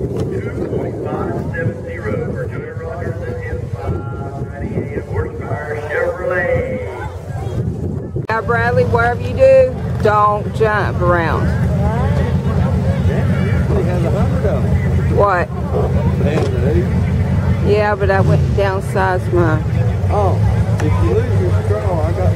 2.570 for Joey Rogers and his 598 horsepower Chevrolet. Now, Bradley, wherever you do, don't jump around. What? Yeah, but I went downsize mine. Oh, if you lose your straw, I got